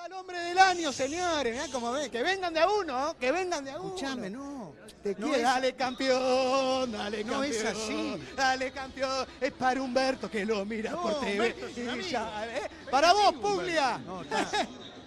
está el hombre del año, señores. Mirá cómo ven. Que vengan de a uno, que vengan de a uno. Escuchame, no. Te No es- Dale campeón, dale No campeón. es así. Dale campeón. Es para Humberto que lo mira No, por TV. Ya, ¿eh? Para vos, Puglia. No, está.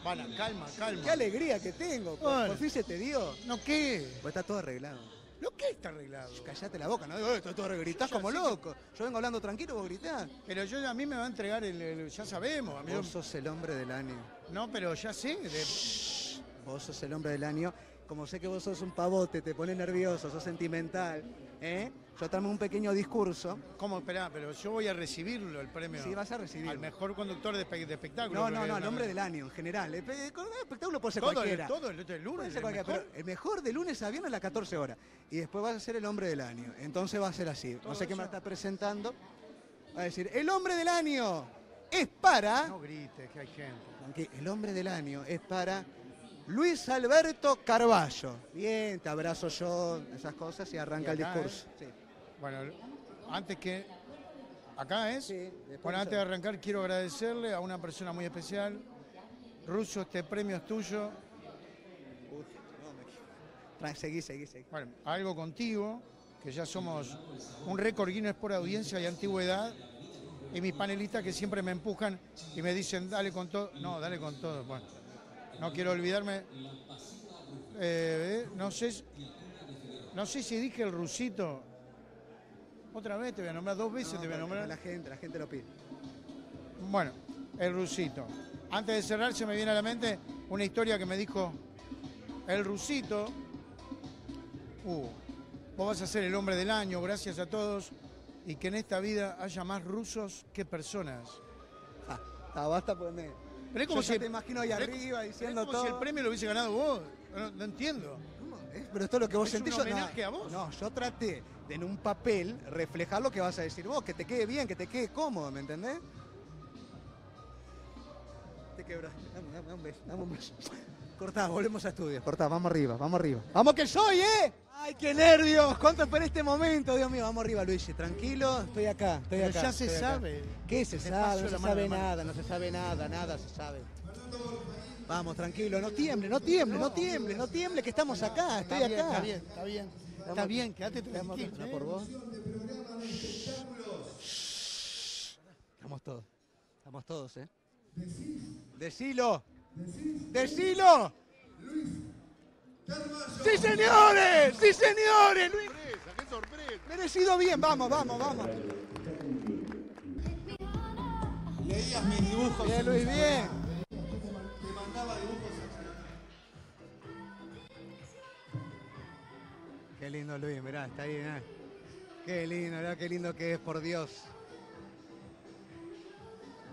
Bueno, calma, calma. Qué alegría que tengo. Por, Bueno. por fin se te dio. ¿No qué? Pues está todo arreglado. ¿Lo que está arreglado? Callate la boca, ¿no? Todo arreglado. Gritás como loco. Yo vengo hablando tranquilo, vos gritás. Pero yo a mí me va a entregar el, el- ya sabemos, amigo. Vos sos el hombre del año. No, pero ya sé. de- Vos sos el hombre del año. Como sé que vos sos un pavote, te pones nervioso, sos sentimental, ¿eh? Yo tramo un pequeño discurso. ¿Cómo? Esperá, pero yo voy a recibirlo, el premio. Sí, vas a recibirlo. Al mejor conductor de, espe- de espectáculo. No, no, no, el hombre del año en general. El espectáculo puede ser Todo, el, cualquiera. todo el, el lunes. Puede ser el cualquiera, mejor. pero el mejor de lunes a viernes a las 14 horas. Y después vas a ser el hombre del año. Entonces va a ser así. No sé qué me está presentando. Va a decir, el hombre del año es para... No grites, que hay gente. El hombre del año es para Luis Alberto Carballo. Bien, te abrazo yo, esas cosas y arranca Y el discurso. Sí. Bueno, antes que. ¿Acá es? Sí, bueno, no antes de arrancar, quiero agradecerle a una persona muy especial. Ruso, este premio es tuyo. Uy, no, me- Seguí, seguí, seguí. Bueno, algo contigo, que ya somos un récord Guinness por audiencia y antigüedad. Y mis panelistas que siempre me empujan y me dicen, dale con todo. No, dale con todo. Bueno, no quiero olvidarme. Eh, no sé, si- no sé si dije el rusito. Otra vez te voy a nombrar, dos veces No, te voy a porque nombrar. La gente, la gente lo pide. Bueno, el rusito. Antes de cerrar se me viene a la mente una historia que me dijo el rusito. Uh, vos vas a ser el hombre del año, gracias a todos. Y que en esta vida haya más rusos que personas. Ah, ah, basta pues me... Pero es como Yo ya si, te imagino ahí arriba pero es diciendo como todo. si el premio lo hubiese ganado vos. No, no entiendo. ¿Cómo? ¿Eh? Pero esto es lo que vos Es un sentís. yo- no, homenaje a vos. No, yo traté de en un papel reflejar lo que vas a decir vos, que te quede bien, que te quede cómodo, ¿me entendés? Te quebras. Dame, dame, dame un beso, dame un beso. Cortá, volvemos a estudio. Cortá, vamos arriba, vamos arriba. ¡Vamos que soy, eh! ¡Ay, qué nervios! ¿Cuánto esperé este momento? Dios mío, vamos arriba, Luigi. Tranquilo, estoy acá, estoy Pero acá. ya se acá. sabe. ¿Qué se sabe? No se sabe nada, no se sabe nada, nada se sabe. Vamos, tranquilo, no tiemble, no tiemble, no tiemble, no tiemble, que estamos acá, estoy acá. está bien, está bien. Está bien, quédate tranquilo. acá por vos. Estamos todos. Estamos todos, ¿eh? Decilo. Decilo. ¡Sí, señores! ¡Sí, señores! Luis. ¡Qué sorpresa! Merecido bien, vamos, vamos, vamos. Leías mis dibujos. Bien, Luis, bien. Te mandaba dibujos. Qué lindo, Luis, mirá, está ahí, mirá. Qué lindo, mirá, qué lindo que es, por Dios.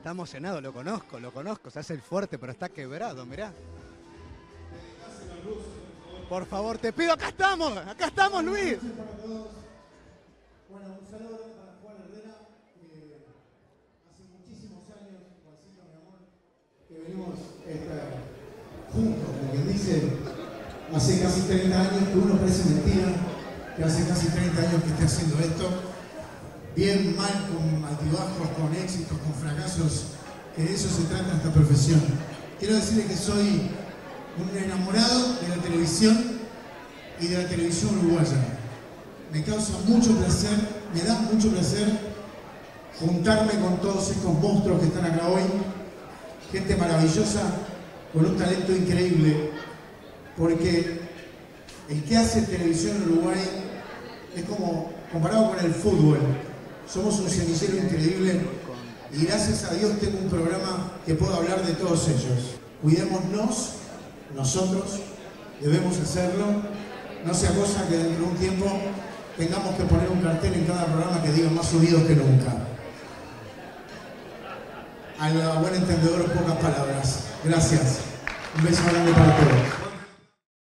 Está emocionado, lo conozco, lo conozco. Se hace el fuerte, pero está quebrado, mirá. Por favor, te pido, acá estamos, acá estamos, Luis. Bueno, un saludo para Juan Herrera, que hace muchísimos años, Juancito, mi amor, que venimos eh, juntos, como quien dice, hace casi 30 años, que uno parece mentira, que hace casi 30 años que esté haciendo esto, bien, mal, con altibajos, con éxitos, con fracasos, que de eso se trata esta profesión. Quiero decirle que soy un enamorado de la televisión y de la televisión uruguaya. Me causa mucho placer, me da mucho placer juntarme con todos estos monstruos que están acá hoy, gente maravillosa, con un talento increíble, porque el que hace televisión en Uruguay es como comparado con el fútbol. Somos un semillero increíble y gracias a Dios tengo un programa que puedo hablar de todos ellos. Cuidémonos, nosotros debemos hacerlo. No sea cosa que dentro de un tiempo tengamos que poner un cartel en cada programa que diga más unidos que nunca. A la buen entendedor, pocas palabras. Gracias. Un beso grande para todos.